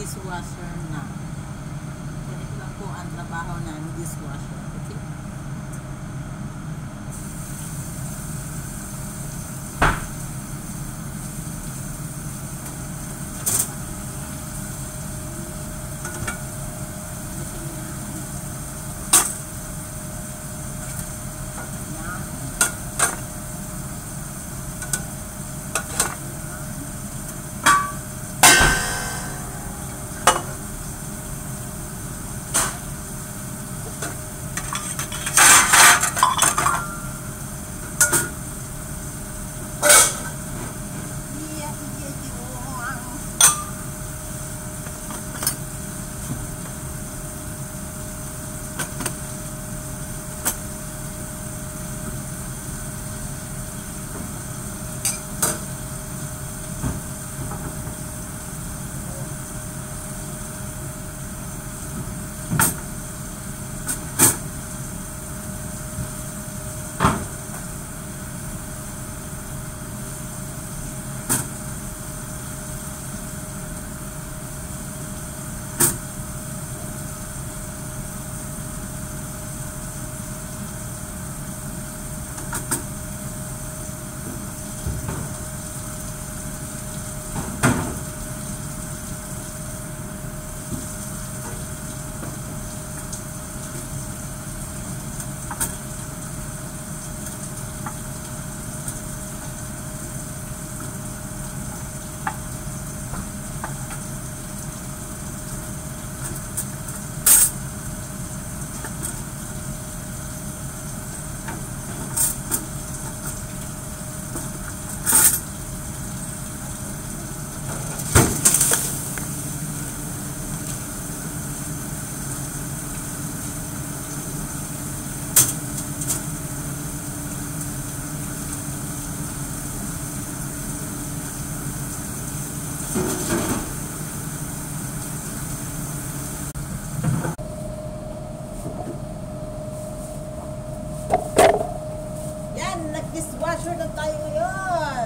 dishwasher na. Ganito lang po ang trabaho ng dishwasher. Yan, nag-dishwasher na tayo ngayon.